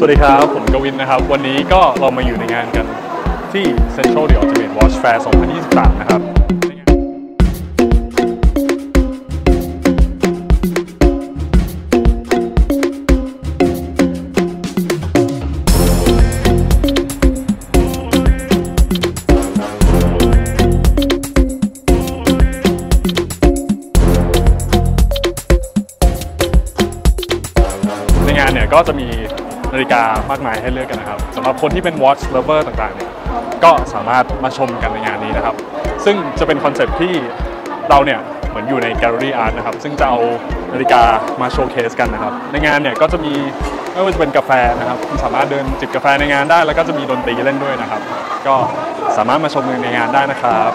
สวัสดีครับ ผมกวินนะครับ วันนี้ก็เรามาอยู่ในงานกันที่ Central The Ultimate Watch Fair 2023 นะครับในงานเนี่ยก็จะมี นาฬิกามากมายให้เลือกกันนะครับสำหรับคนที่เป็น watch lover ต่างๆเนี่ยก็สามารถมาชมกันในงานนี้นะครับ ซึ่งจะเป็น concept ที่เราเนี่ยเหมือนอยู่ใน gallery art นะครับ ซึ่งจะเอานาฬิกามา showcase กันนะครับ ในงานเนี่ยก็จะมีไม่ว่าจะเป็นกาแฟนะครับคุณสามารถเดินจิบกาแฟในงานได้ แล้วก็จะมีดนตรีเล่นด้วยนะครับ ก็สามารถมาชมในงานได้นะครับ